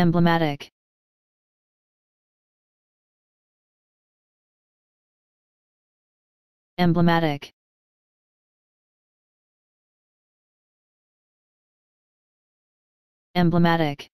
emblematic. Emblematic. Emblematic.